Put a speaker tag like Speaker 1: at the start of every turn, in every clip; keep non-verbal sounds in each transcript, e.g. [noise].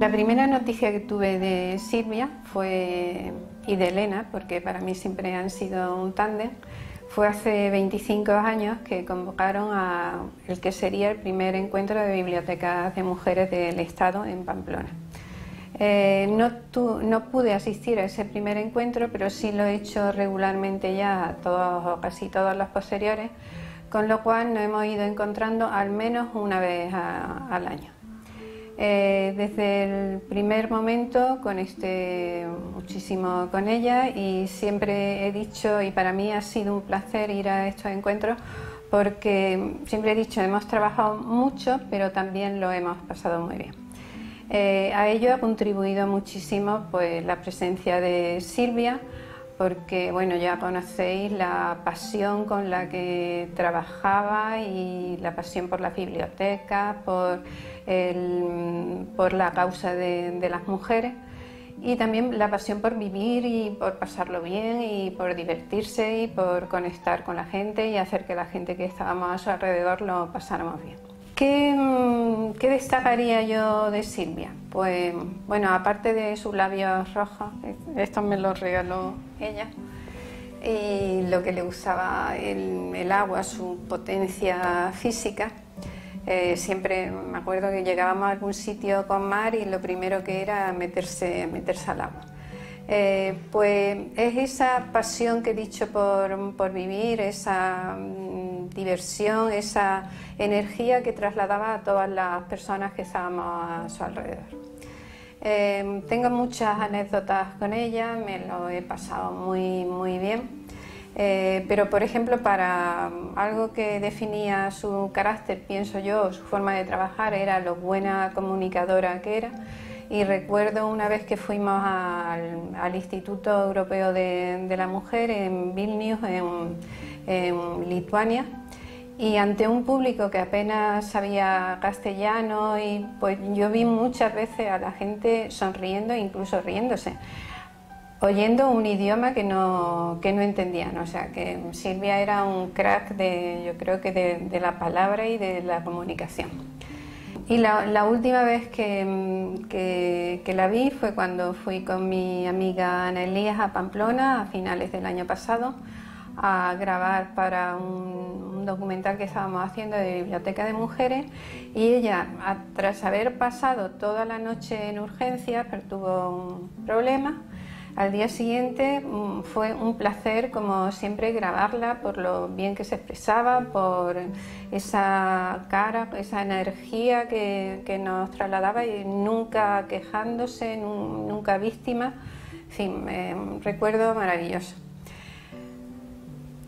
Speaker 1: La primera noticia que tuve de Silvia fue, y de Elena, porque para mí siempre han sido un tándem, fue hace 25 años que convocaron a el que sería el primer encuentro de bibliotecas de mujeres del Estado en Pamplona. Eh, no, no, pude asistir a ese primer encuentro, pero sí lo he hecho regularmente ya todos o casi todos los posteriores, con lo cual nos hemos ido encontrando al menos una vez al año. Eh, desde el primer momento conecté muchísimo con ella y siempre he dicho, y para mí ha sido un placer ir a estos encuentros, porque siempre he dicho, hemos trabajado mucho, pero también lo hemos pasado muy bien. Eh, a ello ha contribuido muchísimo pues, la presencia de Silvia, porque bueno, ya conocéis la pasión con la que trabajaba y la pasión por la biblioteca, por, por la causa de, las mujeres y también la pasión por vivir y por pasarlo bien y por divertirse y por conectar con la gente y hacer que la gente que estábamos a su alrededor lo pasáramos bien. ¿Qué, mm, ¿Qué, destacaría yo de Silvia? Pues bueno, aparte de sus labios rojos, esto me lo regaló ella, y lo que le usaba el, agua, su potencia física. Eh, siempre me acuerdo que llegábamos a algún sitio con mar y lo primero que era meterse, meterse al agua. Eh, pues es esa pasión que he dicho por, por vivir, esa mm, diversión, esa energía que trasladaba a todas las personas que estábamos a su alrededor. Eh, tengo muchas anécdotas con ella, me lo he pasado muy, muy bien. Eh, pero, por ejemplo, para algo que definía su carácter, pienso yo, su forma de trabajar, era lo buena comunicadora que era. Y recuerdo una vez que fuimos al, Instituto Europeo de, la Mujer en Vilnius, en Lituania, y ante un público que apenas sabía castellano y pues yo vi muchas veces a la gente sonriendo e incluso riéndose oyendo un idioma que no, que no entendían. O sea, que Silvia era un crack de, yo creo que de, la palabra y de la comunicación. Y la, última vez que, que, que, la vi fue cuando fui con mi amiga Ana Elías a Pamplona a finales del año pasado a grabar para un, documental que estábamos haciendo de biblioteca de mujeres y ella, tras haber pasado toda la noche en urgencias, pero tuvo un problema, al día siguiente mm, fue un placer, como siempre, grabarla por lo bien que se expresaba, por esa cara, esa energía que, nos trasladaba y nunca quejándose, nunca víctima. En fin, recuerdo maravilloso.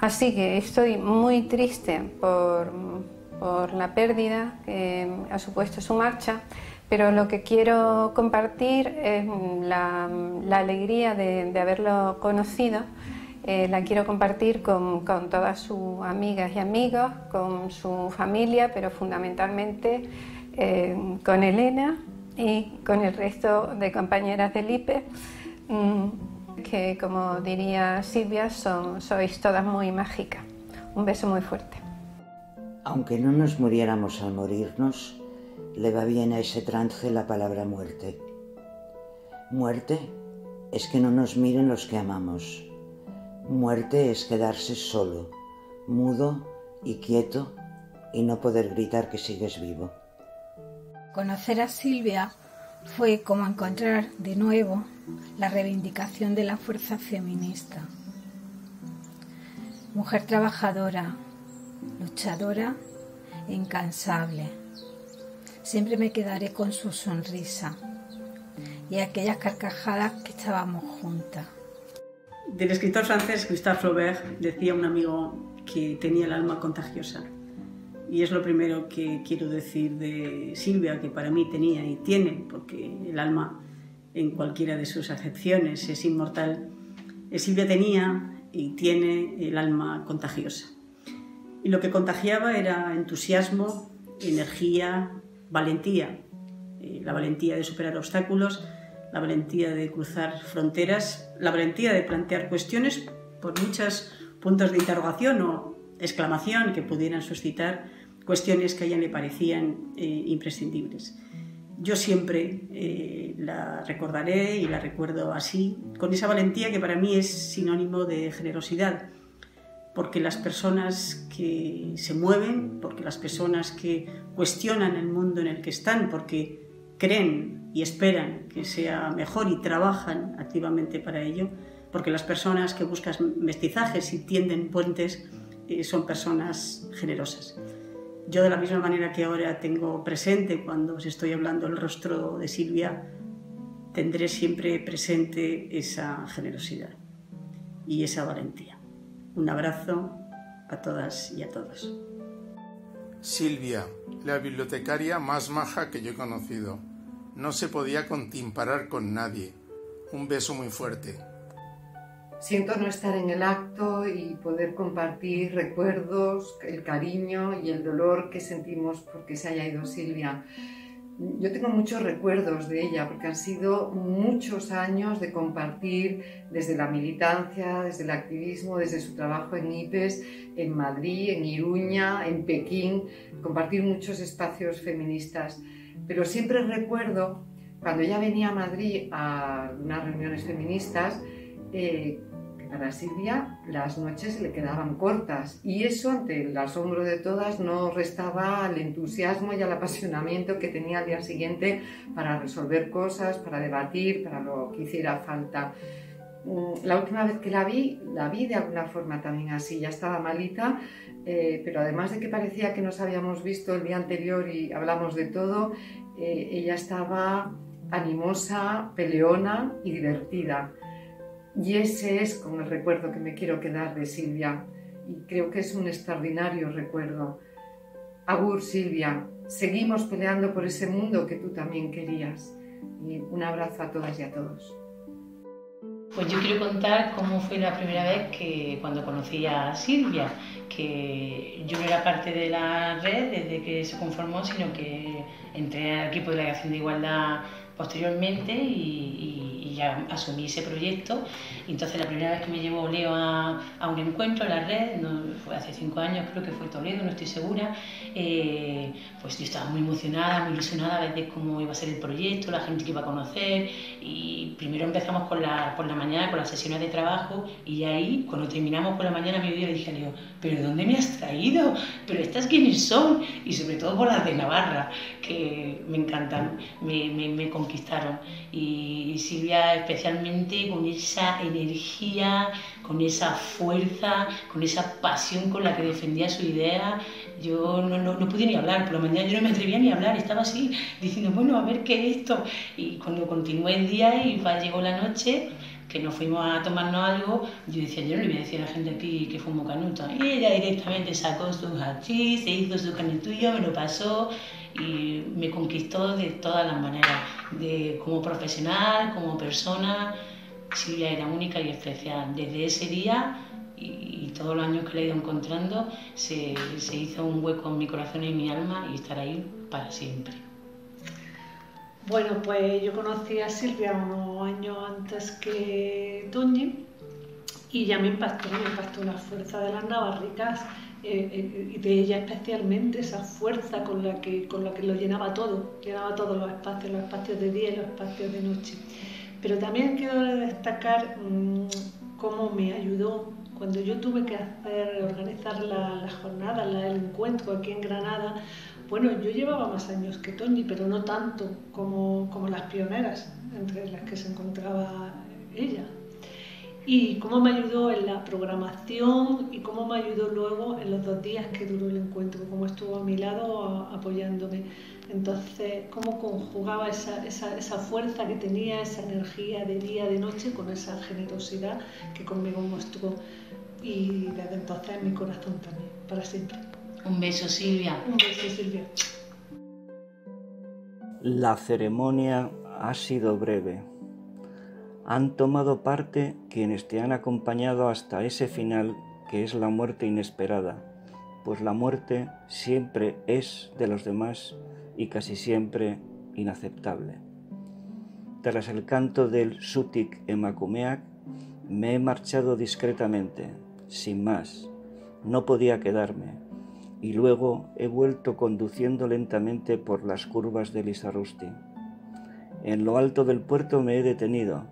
Speaker 1: Así que estoy muy triste por, la pérdida que ha supuesto su marcha, pero lo que quiero compartir es la, alegría de, haberlo conocido. Eh, la quiero compartir con, todas sus amigas y amigos, con su familia, pero fundamentalmente eh, con Elena y con el resto de compañeras del IPE. Mm, que como diría Silvia, son, sois todas muy mágicas. Un beso muy fuerte.
Speaker 2: Aunque no nos muriéramos al morirnos, le va bien a ese trance la palabra muerte. Muerte es que no nos miren los que amamos. Muerte es quedarse solo, mudo y quieto y no poder gritar que sigues vivo.
Speaker 3: Conocer a Silvia fue como encontrar de nuevo la reivindicación de la fuerza feminista. Mujer trabajadora, luchadora e incansable. Siempre me quedaré con su sonrisa y aquellas carcajadas que estábamos juntas.
Speaker 4: Del escritor francés Gustave Flaubert decía un amigo que tenía el alma contagiosa. Y es lo primero que quiero decir de Silvia, que para mí tenía y tiene, porque el alma en cualquiera de sus acepciones es inmortal. Eh, Silvia tenía y tiene el alma contagiosa. Y lo que contagiaba era entusiasmo, energía, valentía. Eh, la valentía de superar obstáculos, la valentía de cruzar fronteras, la valentía de plantear cuestiones por muchas puntos de interrogación o exclamación que pudieran suscitar cuestiones que a ella le parecían eh, imprescindibles. Yo siempre eh, la recordaré y la recuerdo así, con esa valentía que para mí es sinónimo de generosidad, porque las personas que se mueven, porque las personas que cuestionan el mundo en el que están, porque creen y esperan que sea mejor y trabajan activamente para ello, porque las personas que buscan mestizajes y tienden puentes son personas generosas. Yo de la misma manera que ahora tengo presente cuando os estoy hablando el rostro de Silvia, tendré siempre presente esa generosidad y esa valentía. Un abrazo a todas y a todos.
Speaker 5: Silvia, la bibliotecaria más maja que yo he conocido. No se podía contimparar con nadie. Un beso muy fuerte.
Speaker 6: Siento no estar en el acto y poder compartir recuerdos, el cariño y el dolor que sentimos porque se haya ido Silvia. Yo tengo muchos recuerdos de ella porque han sido muchos años de compartir desde la militancia, desde el activismo, desde su trabajo en IPES, en Madrid, en Iruña, en Pekín, compartir muchos espacios feministas. Pero siempre recuerdo cuando ella venía a Madrid a unas reuniones feministas, eh, para Silvia las noches le quedaban cortas y eso ante el asombro de todas no restaba al entusiasmo y al apasionamiento que tenía al día siguiente para resolver cosas, para debatir, para lo que hiciera falta. Mm, la última vez que la vi, la vi de alguna forma también así, ya estaba malita, eh, pero además de que parecía que nos habíamos visto el día anterior y hablamos de todo, eh, ella estaba animosa, peleona y divertida. Y ese es con el recuerdo que me quiero quedar de Silvia. Y creo que es un extraordinario recuerdo. Agur, Silvia, seguimos peleando por ese mundo que tú también querías. Y un abrazo a todas y a todos.
Speaker 7: Pues yo quiero contar cómo fue la primera vez que cuando conocí a Silvia, que yo no era parte de la red desde que se conformó, sino que entré al equipo de la acción de igualdad posteriormente y, ya asumí ese proyecto. Y entonces la primera vez que me llevó Leo a, a un encuentro en la red, no, fue hace cinco años, creo que fue Toledo, no estoy segura, eh, pues yo estaba muy emocionada, muy ilusionada de ver cómo iba a ser el proyecto, la gente que iba a conocer. Y primero empezamos con la, por la mañana con las sesiones de trabajo y ahí, cuando terminamos por la mañana, a mediodía le dije a Leo, ¿pero dónde me has traído? ¿Pero estas quiénes son? Y sobre todo por las de Navarra, que me encantan, me, me, me conquistaron. Y Silvia especialmente con esa energía, con esa fuerza, con esa pasión con la que defendía su idea. Yo no, no, no ni hablar, por la mañana yo no me atrevía ni a hablar, estaba así diciendo, bueno, a ver qué es esto. Y cuando continué el día y llegó la noche, que nos fuimos a tomarnos algo, yo decía, yo no le voy a decir a la gente aquí que fumo canuto. Y ella directamente sacó su hachís, se hizo su canutillo, me lo pasó y me conquistó de todas las maneras, de, como profesional, como persona. Silvia era única y especial. Desde ese día y, todos los años que la he ido encontrando, se, se hizo un hueco en mi corazón y en mi alma y estar ahí para siempre.
Speaker 8: Bueno, pues yo conocí a Silvia unos años antes que Toñi y ya me impactó, me impactó la fuerza de las navarricas eh, eh, y de ella especialmente esa fuerza con la que con la que lo llenaba todo, llenaba todos los espacios, los espacios de día y los espacios de noche. Pero también quiero destacar mmm, cómo me ayudó cuando yo tuve que hacer, organizar la, la jornada, la, el encuentro aquí en Granada, bueno, yo llevaba más años que Tony, pero no tanto como, como las pioneras entre las que se encontraba ella. Y cómo me ayudó en la programación y cómo me ayudó luego en los dos días que duró el encuentro, cómo estuvo a mi lado apoyándome. Entonces, cómo conjugaba esa, esa, esa, fuerza que tenía, esa energía de día, de noche, con esa generosidad que conmigo mostró. Y desde entonces en mi corazón también, para siempre.
Speaker 7: Un beso, Silvia.
Speaker 8: Un beso, Silvia.
Speaker 9: La ceremonia ha sido breve. Han tomado parte quienes te han acompañado hasta ese final que es la muerte inesperada, pues la muerte siempre es de los demás y casi siempre inaceptable. Tras el canto del Sutik Emakumeak, me he marchado discretamente, sin más. No podía quedarme. Y luego he vuelto conduciendo lentamente por las curvas de Lisarusti. En lo alto del puerto me he detenido,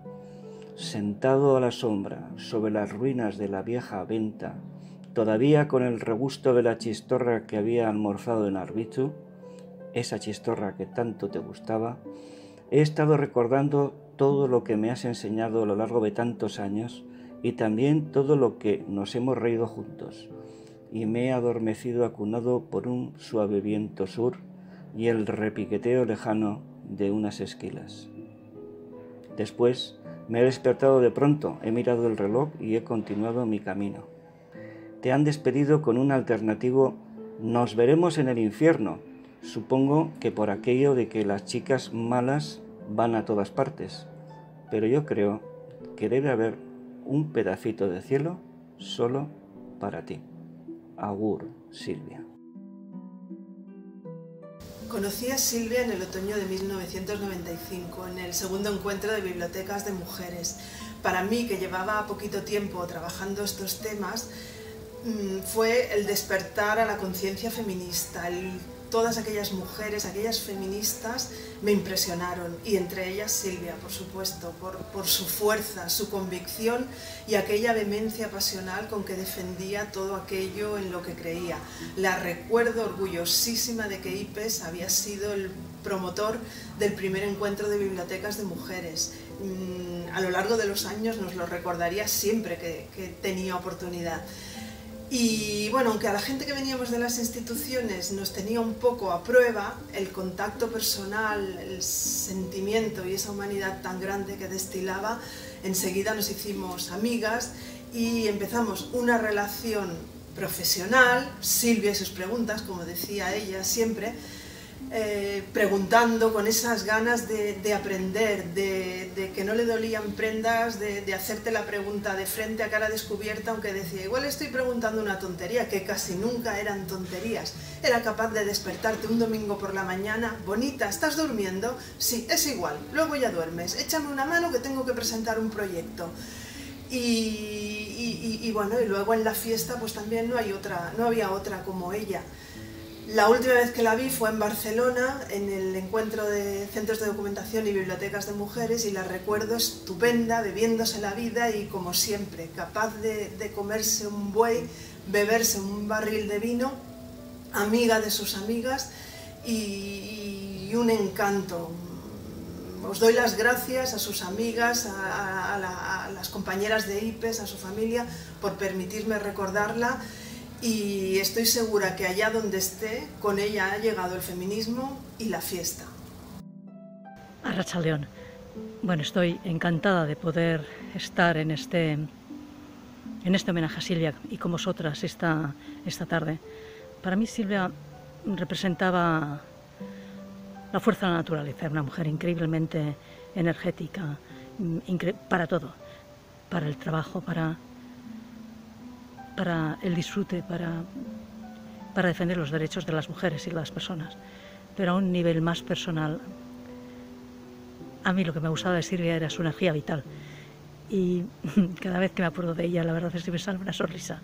Speaker 9: sentado a la sombra, sobre las ruinas de la vieja venta, todavía con el regusto de la chistorra que había almorzado en Arbichu, esa chistorra que tanto te gustaba, he estado recordando todo lo que me has enseñado a lo largo de tantos años y también todo lo que nos hemos reído juntos, y me he adormecido acunado por un suave viento sur y el repiqueteo lejano de unas esquilas. Después me he despertado de pronto, he mirado el reloj y he continuado mi camino. Te han despedido con un alternativo nos veremos en el infierno, supongo que por aquello de que las chicas malas van a todas partes, pero yo creo que debe haber un pedacito de cielo solo para ti. Agur, Silvia.
Speaker 10: Conocí a Silvia en el otoño de 1995, en el segundo encuentro de bibliotecas de mujeres. Para mí, que llevaba poquito tiempo trabajando estos temas, mm, fue el despertar a la conciencia feminista, todas aquellas mujeres, aquellas feministas, me impresionaron, y entre ellas Silvia, por supuesto, por, su fuerza, su convicción y aquella vehemencia pasional con que defendía todo aquello en lo que creía. La recuerdo orgullosísima de que IPES había sido el promotor del primer encuentro de bibliotecas de mujeres. Mm, a lo largo de los años nos lo recordaría siempre que tenía oportunidad. Y bueno, aunque a la gente que veníamos de las instituciones nos tenía un poco a prueba, el contacto personal, el sentimiento y esa humanidad tan grande que destilaba, enseguida nos hicimos amigas y empezamos una relación profesional, Silvia y sus preguntas, como decía ella siempre, eh, preguntando con esas ganas de, aprender, de, que no le dolían prendas, de, hacerte la pregunta de frente a cara descubierta, aunque decía, igual estoy preguntando una tontería, que casi nunca eran tonterías. Era capaz de despertarte un domingo por la mañana, bonita, ¿estás durmiendo? Sí, es igual, luego ya duermes, échame una mano que tengo que presentar un proyecto. Y, y bueno, y luego en la fiesta pues también no, hay otra, no había otra como ella. La última vez que la vi fue en Barcelona, en el encuentro de centros de documentación y bibliotecas de mujeres, y la recuerdo estupenda, bebiéndose la vida y, como siempre, capaz de, comerse un buey, beberse un barril de vino, amiga de sus amigas y, un encanto. Os doy las gracias a sus amigas, a las compañeras de IPES, a su familia, por permitirme recordarla y estoy segura que allá donde esté, con ella ha llegado el feminismo y la fiesta.
Speaker 11: Arracha León. Bueno, estoy encantada de poder estar en este, en este homenaje a Silvia y con vosotras esta, esta tarde. Para mí Silvia representaba la fuerza de la naturaleza, una mujer increíblemente energética, para todo, para el trabajo, para para el disfrute, para, para defender los derechos de las mujeres y las personas. Pero a un nivel más personal, a mí lo que me gustaba de Silvia era su energía vital. Y [laughs] cada vez que me acuerdo de ella, la verdad es que me sale una sonrisa.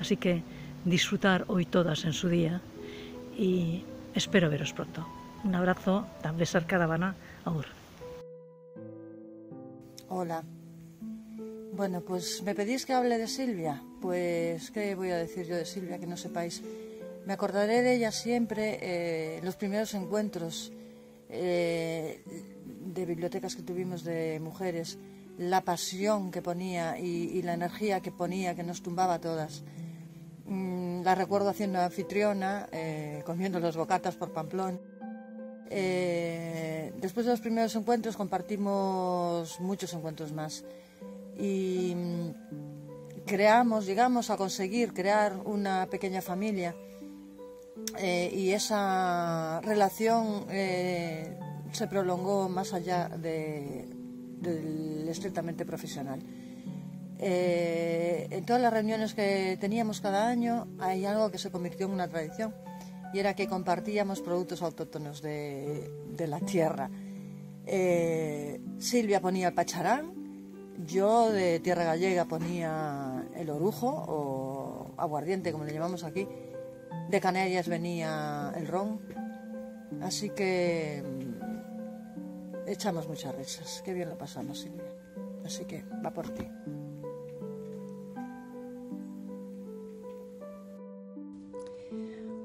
Speaker 11: Así que disfrutar hoy todas en su día y espero veros pronto. Un abrazo, també ser caravana, aur.
Speaker 12: Hola, bueno, pues me pedís que hable de Silvia. Pues, ¿qué voy a decir yo de Silvia que no sepáis? Me acordaré de ella siempre eh, los primeros encuentros eh, de bibliotecas que tuvimos de mujeres, la pasión que ponía y, la energía que ponía, que nos tumbaba a todas. Mm, la recuerdo haciendo anfitriona, eh, comiendo los bocatas por Pamplón. después de los primeros encuentros compartimos muchos encuentros más y mm, creamos, llegamos a conseguir crear una pequeña familia eh, y esa relación eh, se prolongó más allá de, del estrictamente profesional. Eh, en todas las reuniones que teníamos cada año hay algo que se convirtió en una tradición y era que compartíamos productos autóctonos de, de la tierra. Silvia ponía el pacharán, yo de tierra gallega ponía el orujo o aguardiente, como le llamamos aquí. De Canarias venía el ron. Así que mm, echamos muchas risas. Qué bien lo pasamos, Silvia. Así que va por ti.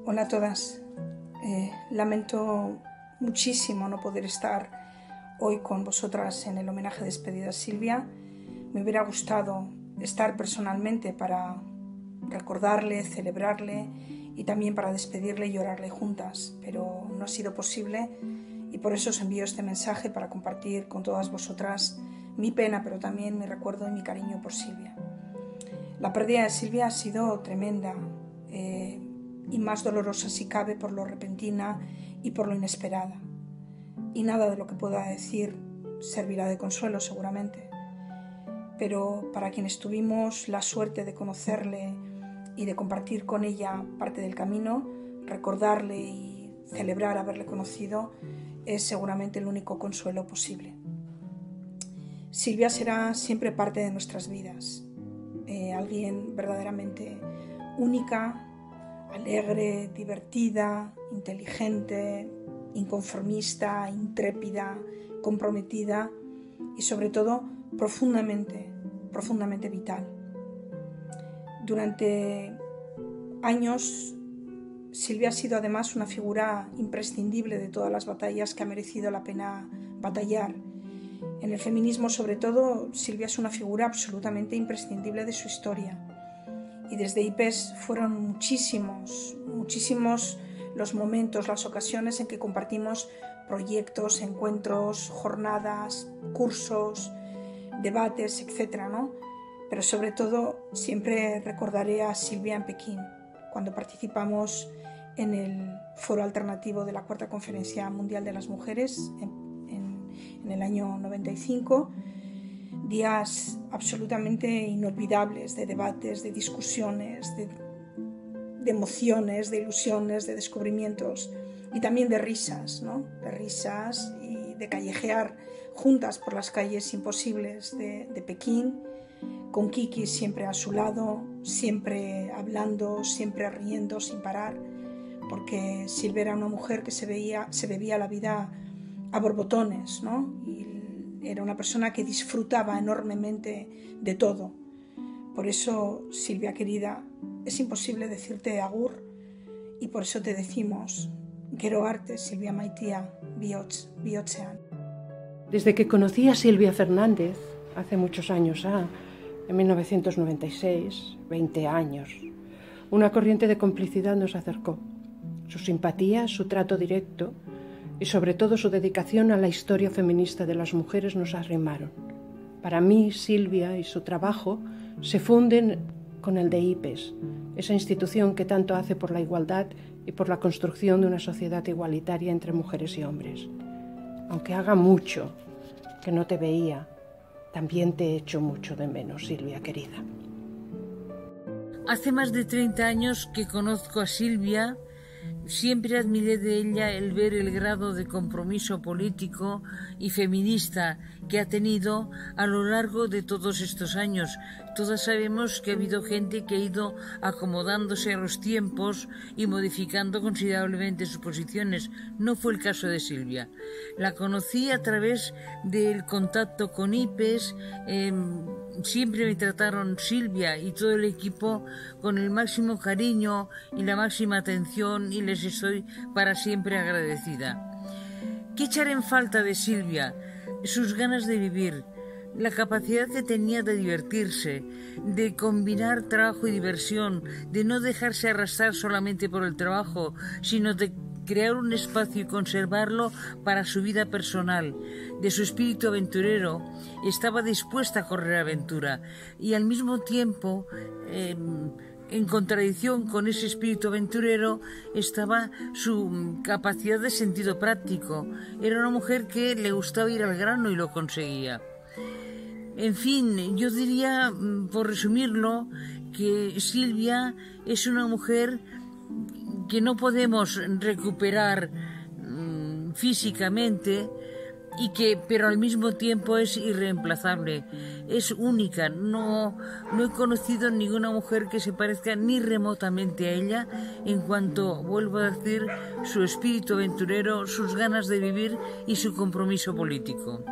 Speaker 13: Hola a todas. Eh, lamento muchísimo no poder estar hoy con vosotras en el homenaje de despedida a Silvia. Me hubiera gustado estar personalmente para recordarle, celebrarle y también para despedirle y llorarle juntas, pero no ha sido posible y por eso os envío este mensaje para compartir con todas vosotras mi pena, pero también mi recuerdo y mi cariño por Silvia. La pérdida de Silvia ha sido tremenda eh, y más dolorosa si cabe por lo repentina y por lo inesperada. Y nada de lo que pueda decir servirá de consuelo seguramente. Pero para quienes tuvimos la suerte de conocerle y de compartir con ella parte del camino, recordarle y celebrar haberle conocido es seguramente el único consuelo posible. Silvia será siempre parte de nuestras vidas, eh, alguien verdaderamente única, alegre, divertida, inteligente, inconformista, intrépida, comprometida y sobre todo profundamente, profundamente vital. Durante años, Silvia ha sido además una figura imprescindible de todas las batallas que ha merecido la pena batallar en el feminismo, sobre todo, Silvia es una figura absolutamente imprescindible de su historia. Y desde IPES fueron muchísimos, muchísimos los momentos, las ocasiones en que compartimos proyectos, encuentros, jornadas, cursos, debates, etc. ¿no? Pero sobre todo siempre recordaré a Silvia en Pekín, cuando participamos en el foro alternativo de la Cuarta Conferencia Mundial de las Mujeres en en el año 95, días absolutamente inolvidables de debates, de discusiones, de, emociones, de ilusiones, de descubrimientos y también de risas, ¿no? de risas y de callejear juntas por las calles imposibles de, de Pekín, con Kiki siempre a su lado, siempre hablando, siempre riendo sin parar, porque Silvia era una mujer que se, veía, se bebía la vida a borbotones, ¿no? Y era una persona que disfrutaba enormemente de todo. Por eso, Silvia querida, es imposible decirte agur y por eso te decimos quiero arte, Silvia Maitía, Biotsean.
Speaker 14: Desde que conocí a Silvia Fernández, hace muchos años, ah, en 1996, 20 años, una corriente de complicidad nos acercó. Su simpatía, su trato directo, y sobre todo su dedicación a la historia feminista de las mujeres nos arrimaron. Para mí, Silvia y su trabajo se funden con el de IPES, esa institución que tanto hace por la igualdad y por la construcción de una sociedad igualitaria entre mujeres y hombres. Aunque haga mucho que no te veía, también te echo mucho de menos, Silvia querida.
Speaker 15: Hace más de 30 años que conozco a Silvia Siempre admiré de ella el ver el grado de compromiso político y feminista que ha tenido a lo largo de todos estos años. Todas sabemos que ha habido gente que ha ido acomodándose a los tiempos y modificando considerablemente sus posiciones. No fue el caso de Silvia. La conocí a través del contacto con IPES. Em, siempre me trataron Silvia y todo el equipo con el máximo cariño y la máxima atención y les estoy para siempre agradecida. ¿Qué echar en falta de Silvia? Sus ganas de vivir, la capacidad que tenía de divertirse, de combinar trabajo y diversión, de no dejarse arrastrar solamente por el trabajo, sino de crear un espacio y conservarlo para su vida personal, de su espíritu aventurero, estaba dispuesta a correr aventura y al mismo tiempo, em, en contradicción con ese espíritu aventurero, estaba su capacidad de sentido práctico. Era una mujer que le gustaba ir al grano y lo conseguía. En fin, yo diría, mm, por resumirlo, que Silvia es una mujer que no podemos recuperar mm, físicamente, y que pero al mismo tiempo es irreemplazable, es única. No, no he conocido ninguna mujer que se parezca ni remotamente a ella en cuanto, vuelvo a decir, su espíritu aventurero, sus ganas de vivir y su compromiso político.